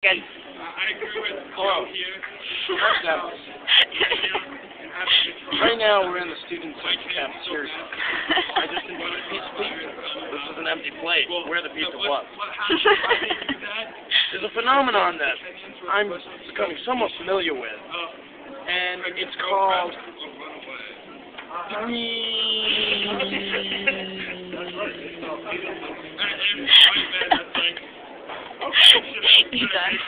Good. I agree with Hello. Joe here. Now, right now, we're in the student section cafeteria. I just enjoyed a piece of pizza. This is an empty plate where the pizza was. There's a phenomenon that I'm becoming somewhat familiar with, and it's called you done?